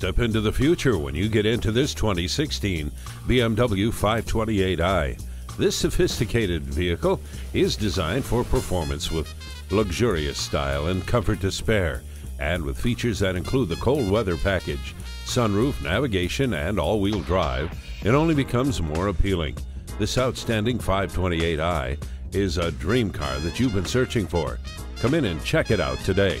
Step into the future when you get into this 2016 BMW 528i. This sophisticated vehicle is designed for performance with luxurious style and comfort to spare, and with features that include the cold weather package, sunroof, navigation, and all wheel drive, it only becomes more appealing. This outstanding 528i is a dream car that you've been searching for. Come in and check it out today.